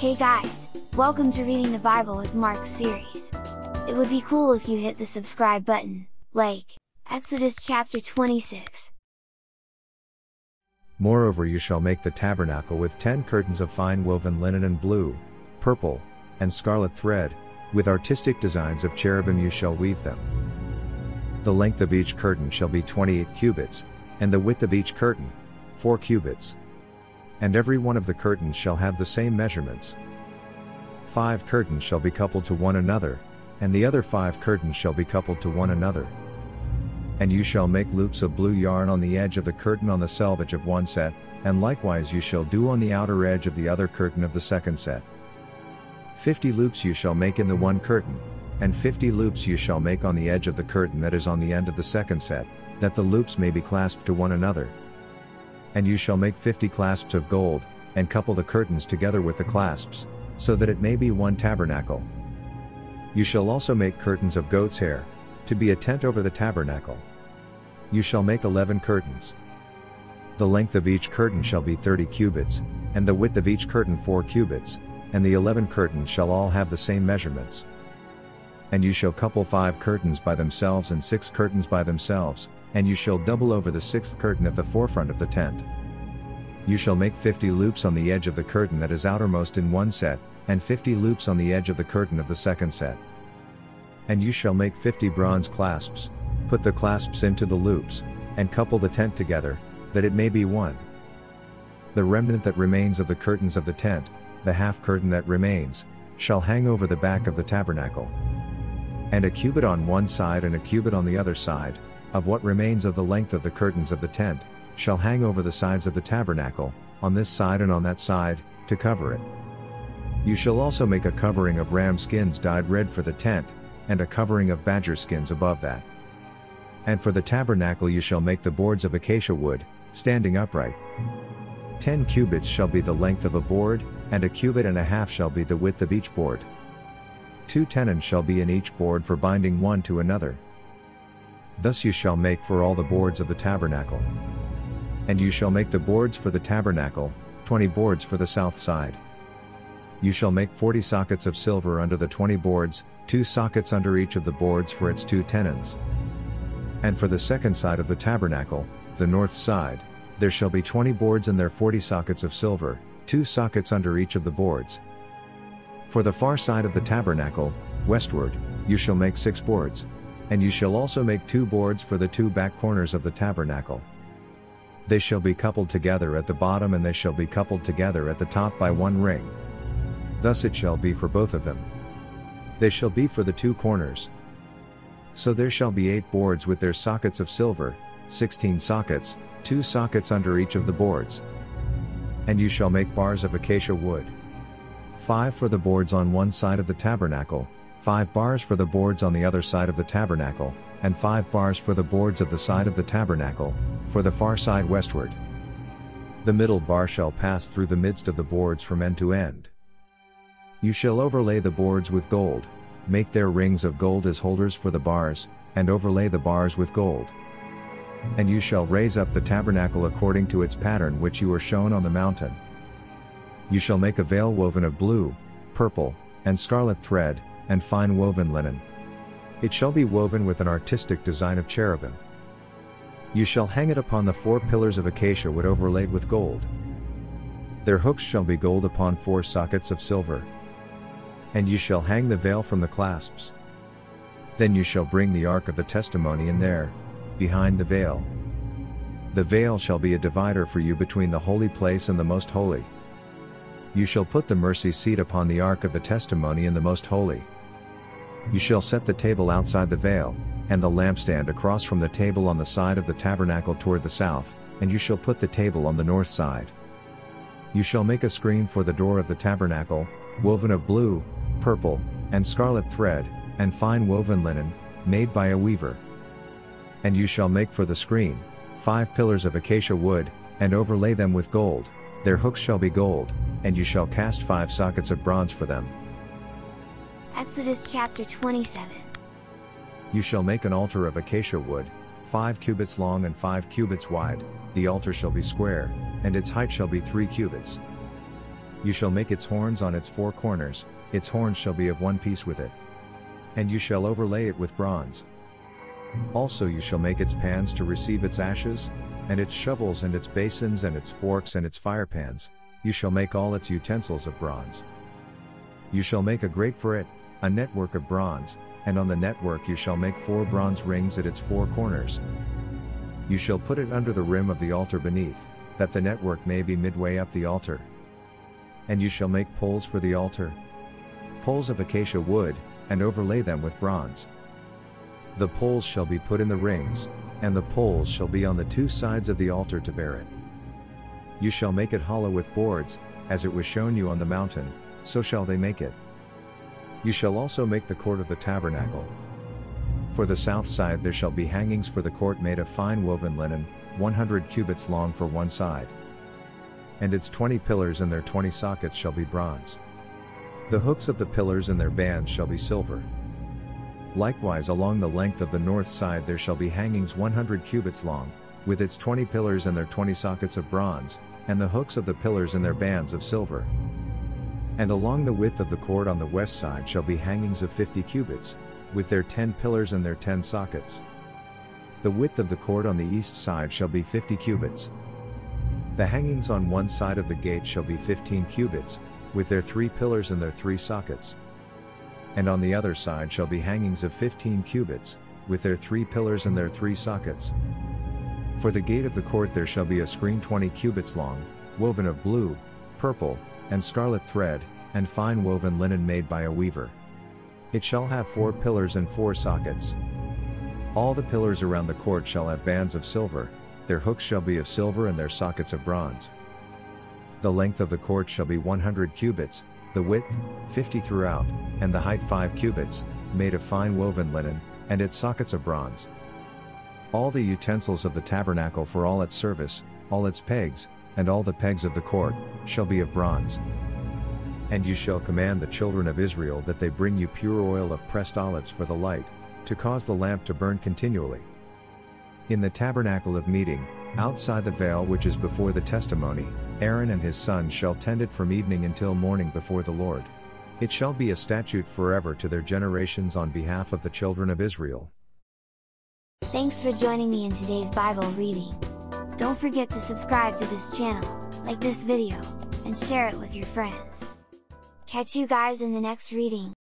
Hey guys, welcome to Reading the Bible with Mark series. It would be cool if you hit the subscribe button, like Exodus chapter 26. Moreover, you shall make the tabernacle with ten curtains of fine woven linen and blue, purple, and scarlet thread, with artistic designs of cherubim you shall weave them. The length of each curtain shall be twenty eight cubits, and the width of each curtain, four cubits. And every one of the curtains shall have the same measurements. Five curtains shall be coupled to one another, and the other five curtains shall be coupled to one another. And you shall make loops of blue yarn on the edge of the curtain on the selvage of one set, and likewise you shall do on the outer edge of the other curtain of the second set. Fifty loops you shall make in the one curtain, and fifty loops you shall make on the edge of the curtain that is on the end of the second set, that the loops may be clasped to one another. And you shall make fifty clasps of gold, and couple the curtains together with the clasps, so that it may be one tabernacle. You shall also make curtains of goat's hair, to be a tent over the tabernacle. You shall make eleven curtains. The length of each curtain shall be thirty cubits, and the width of each curtain four cubits, and the eleven curtains shall all have the same measurements. And you shall couple five curtains by themselves and six curtains by themselves, and you shall double over the sixth curtain at the forefront of the tent. You shall make fifty loops on the edge of the curtain that is outermost in one set, and fifty loops on the edge of the curtain of the second set. And you shall make fifty bronze clasps, put the clasps into the loops, and couple the tent together, that it may be one. The remnant that remains of the curtains of the tent, the half curtain that remains, shall hang over the back of the tabernacle. And a cubit on one side and a cubit on the other side, of what remains of the length of the curtains of the tent, shall hang over the sides of the tabernacle, on this side and on that side, to cover it. You shall also make a covering of ram skins dyed red for the tent, and a covering of badger skins above that. And for the tabernacle you shall make the boards of acacia wood, standing upright. Ten cubits shall be the length of a board, and a cubit and a half shall be the width of each board. Two tenons shall be in each board for binding one to another. Thus you shall make for all the boards of the tabernacle. And you shall make the boards for the tabernacle, twenty boards for the south side. You shall make forty sockets of silver under the twenty boards, two sockets under each of the boards for its two tenons. And for the second side of the tabernacle, the north side, there shall be twenty boards and their forty sockets of silver, two sockets under each of the boards. For the far side of the tabernacle, westward, you shall make six boards. And you shall also make two boards for the two back corners of the tabernacle. They shall be coupled together at the bottom and they shall be coupled together at the top by one ring. Thus it shall be for both of them. They shall be for the two corners. So there shall be eight boards with their sockets of silver, sixteen sockets, two sockets under each of the boards. And you shall make bars of acacia wood. Five for the boards on one side of the tabernacle, five bars for the boards on the other side of the tabernacle, and five bars for the boards of the side of the tabernacle, for the far side westward. The middle bar shall pass through the midst of the boards from end to end. You shall overlay the boards with gold, make their rings of gold as holders for the bars, and overlay the bars with gold. And you shall raise up the tabernacle according to its pattern which you were shown on the mountain. You shall make a veil woven of blue, purple, and scarlet thread, and fine woven linen. It shall be woven with an artistic design of cherubim. You shall hang it upon the four pillars of acacia wood overlaid with gold. Their hooks shall be gold upon four sockets of silver. And you shall hang the veil from the clasps. Then you shall bring the ark of the testimony in there, behind the veil. The veil shall be a divider for you between the holy place and the most holy. You shall put the mercy seat upon the ark of the testimony in the most holy. You shall set the table outside the veil, and the lampstand across from the table on the side of the tabernacle toward the south, and you shall put the table on the north side. You shall make a screen for the door of the tabernacle, woven of blue, purple, and scarlet thread, and fine woven linen, made by a weaver. And you shall make for the screen, five pillars of acacia wood, and overlay them with gold, their hooks shall be gold, and you shall cast five sockets of bronze for them. Exodus chapter 27. You shall make an altar of acacia wood, five cubits long and five cubits wide, the altar shall be square, and its height shall be three cubits. You shall make its horns on its four corners, its horns shall be of one piece with it. And you shall overlay it with bronze. Also you shall make its pans to receive its ashes, and its shovels and its basins and its forks and its firepans, you shall make all its utensils of bronze. You shall make a grate for it, a network of bronze, and on the network you shall make four bronze rings at its four corners. You shall put it under the rim of the altar beneath, that the network may be midway up the altar. And you shall make poles for the altar, poles of acacia wood, and overlay them with bronze. The poles shall be put in the rings, and the poles shall be on the two sides of the altar to bear it. You shall make it hollow with boards, as it was shown you on the mountain, so shall they make it. You shall also make the court of the tabernacle. For the south side there shall be hangings for the court made of fine woven linen, 100 cubits long for one side. And its 20 pillars and their 20 sockets shall be bronze. The hooks of the pillars and their bands shall be silver. Likewise along the length of the north side there shall be hangings 100 cubits long, with its 20 pillars and their 20 sockets of bronze, and the hooks of the pillars and their bands of silver. And along the width of the court on the west side shall be hangings of fifty cubits, with their ten pillars and their ten sockets. The width of the court on the east side shall be fifty cubits. The hangings on one side of the gate shall be fifteen cubits, with their three pillars and their three sockets. And on the other side shall be hangings of fifteen cubits, with their three pillars and their three sockets. For the gate of the court there shall be a screen twenty cubits long, woven of blue, purple, and scarlet thread, and fine woven linen made by a weaver. It shall have four pillars and four sockets. All the pillars around the court shall have bands of silver, their hooks shall be of silver and their sockets of bronze. The length of the court shall be 100 cubits, the width, 50 throughout, and the height 5 cubits, made of fine woven linen, and its sockets of bronze. All the utensils of the tabernacle for all its service, all its pegs, and all the pegs of the court, shall be of bronze. And you shall command the children of Israel that they bring you pure oil of pressed olives for the light, to cause the lamp to burn continually. In the tabernacle of meeting, outside the veil which is before the testimony, Aaron and his sons shall tend it from evening until morning before the Lord. It shall be a statute forever to their generations on behalf of the children of Israel. Thanks for joining me in today's Bible reading. Don't forget to subscribe to this channel, like this video, and share it with your friends. Catch you guys in the next reading.